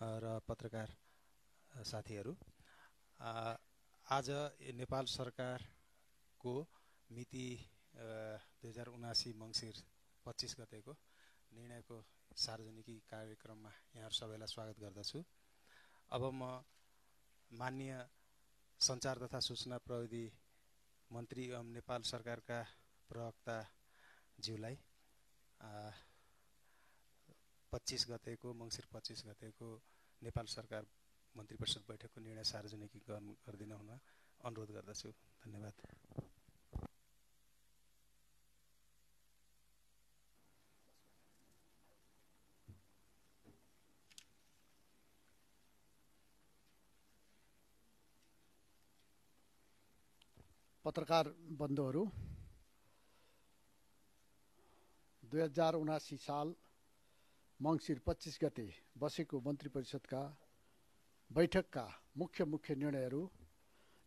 र पत्रकार साथीहरू। आज नेपाल सरकारको मिति दुई हजार उनासी मङ्सिर पच्चिस गतेको निर्णयको सार्वजनिकी कार्यक्रममा यहाँहरू सबैलाई स्वागत गर्दछु। अब म मान्य सञ्चार तथा सूचना प्रविधि मन्त्री एवं नेपाल सरकारका प्रवक्ता ज्यूलाई पच्चिस गतेको मङ्सिर पच्चिस गतेको नेपाल सरकार मन्त्री परिषद बैठकको निर्णय सार्वजनिक गरिदिन हुन अनुरोध गर्दछु। धन्यवाद। पत्रकार बन्धुहरू दुई हजार उनासी साल मङ्सिर पच्चिस गते बसेको मन्त्री परिषदका बैठकका मुख्य मुख्य निर्णयहरू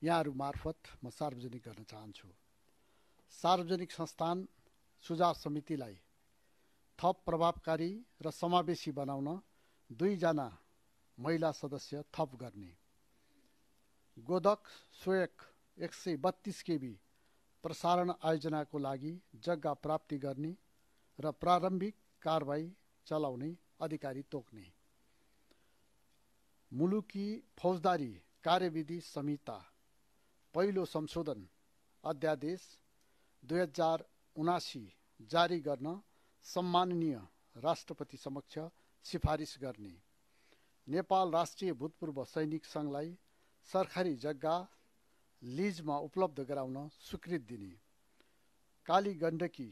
यहाँहरू मार्फत म सार्वजनिक गर्न चाहन्छु। सार्वजनिक संस्थान सुझाव समितिलाई थप प्रभावकारी र समावेशी बनाउन दुईजना महिला सदस्य थप गर्ने। गोदक सोयक एक सय बत्तिस केबी प्रसारण आयोजनाको लागि जग्गा प्राप्ति गर्ने र प्रारम्भिक कारवाही चलाउने अधिकारी तोक्ने। मुलुकी फौजदारी कार्यविधि संहिता पहिलो संशोधन अध्यादेश दुई हजार उनासी जारी गर्न सम्माननीय राष्ट्रपति समक्ष सिफारिस गर्ने। नेपाल राष्ट्रिय भूतपूर्व सैनिक सङ्घलाई सरकारी जग्गा लिजमा उपलब्ध गराउन स्वीकृति दिने। काली गण्डकी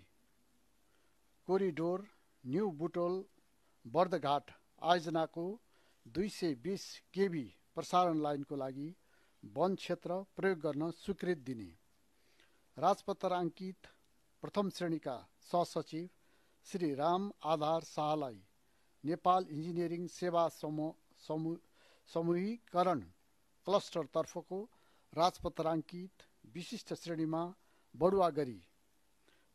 कोरिडोर न्यू बुटोल बर्दघाट आयोजनाको दुई सय बिस केबी प्रसारण लाइनको लागि वन क्षेत्र प्रयोग गर्न स्वीकृति दिने। राजपत्र अङ्कित प्रथम श्रेणीका सहसचिव श्री राम आधार शाहलाई नेपाल इन्जिनियरिङ सेवा समूह समूह समूहीकरण क्लस्टरतर्फको राजपत्राङ्कित विशिष्ट श्रेणीमा बढुवा गरी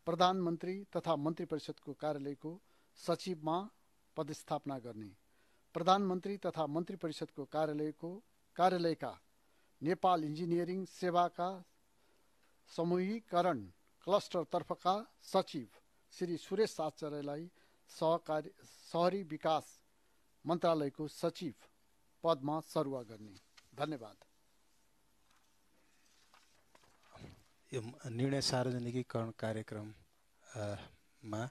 प्रधानमन्त्री तथा मन्त्री परिषदको कार्यालयको सचिवमा पदस्थापना गर्ने। प्रधानमन्त्री तथा मन्त्री परिषदको कार्यालयको कार्यालयका नेपाल इन्जिनियरिङ सेवाका समूहीकरण क्लस्टरतर्फका सचिव श्री सुरेश आचार्यलाई सहकारी सहरी विकास मन्त्रालयको सचिव पदमा सरुवा गर्ने। धन्यवाद। यो निर्णय सार्वजनिकीकरण कार्यक्रममा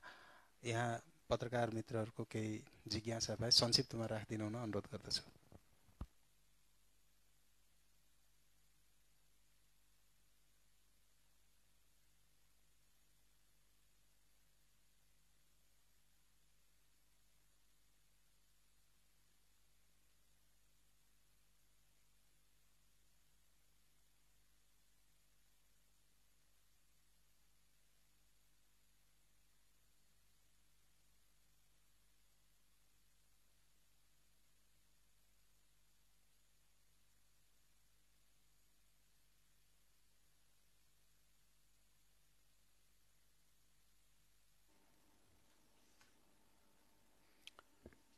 यहाँ पत्रकार मित्रहरूको केही जिज्ञासा भए संक्षिप्तमा राखिदिनु हुन अनुरोध गर्दछु।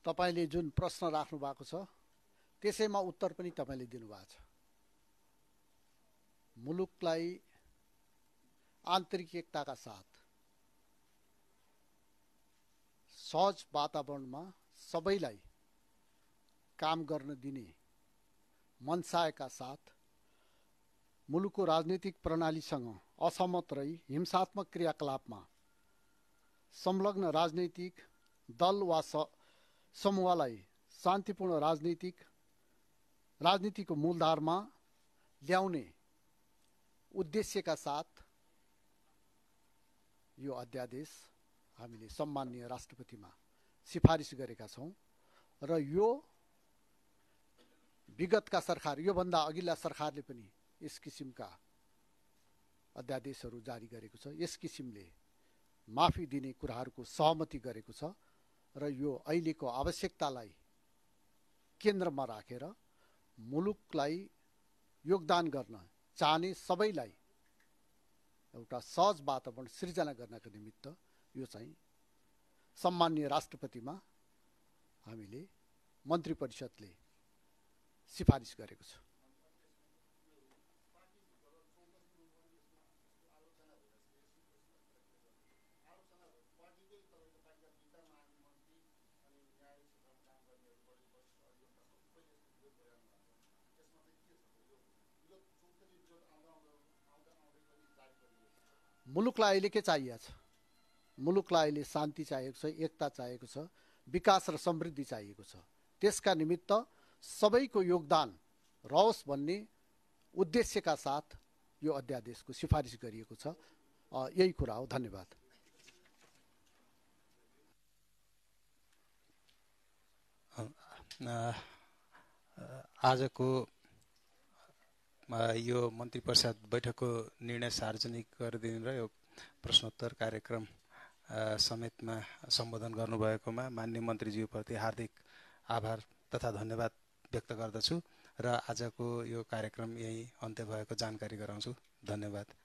तपाईँले जुन प्रश्न राख्नु भएको छ त्यसैमा उत्तर पनि तपाईँले दिनुभएको छ। मुलुकलाई आन्तरिक एकताका साथ सहज वातावरणमा सबैलाई काम गर्न दिने मनसायका साथ मुलुकको राजनीतिक प्रणालीसँग असहमत रही हिंसात्मक क्रियाकलापमा संलग्न राजनैतिक दल वा समूहलाई शान्तिपूर्ण राजनीतिक राजनीतिको मूलधारमा ल्याउने उद्देश्यका साथ यो अध्यादेश हामीले सम्मान्य राष्ट्रपतिमा सिफारिस गरेका छौँ र यो विगतका सरकार योभन्दा अघिल्ला सरकारले पनि यस किसिमका अध्यादेशहरू जारी गरेको छ। यस किसिमले माफी दिने कुराहरूको सहमति गरेको छ। र यो अहिलेको आवश्यकतालाई केन्द्रमा राखेर मुलुकलाई योगदान गर्न चाहने सबैलाई एउटा सहज वातावरण सृजना गर्नका निमित्त यो चाहिँ सम्मान्य राष्ट्रपतिमा हामीले मन्त्री परिषदले सिफारिस गरेको छ। मुलुकलाई अहिले के चाहिएको छ? मुलुकलाई अहिले शान्ति चाहिएको छ एकता चाहिएको छ विकास र समृद्धि चाहिएको छ। त्यसका निमित्त सबैको योगदान रहोस् भन्ने उद्देश्यका साथ यो अध्यादेशको सिफारिस गरिएको छ। यही कुरा हो। धन्यवाद। आजको यो मन्त्री परिषद बैठकको निर्णय सार्वजनिक गरिदिनु र यो प्रश्नोत्तर कार्यक्रम समेतमा सम्बोधन गर्नुभएकोमा मान्य मन्त्रीज्यूप्रति हार्दिक आभार तथा धन्यवाद व्यक्त गर्दछु र आजको यो कार्यक्रम यही अन्त्य भएको जानकारी गराउँछु। धन्यवाद।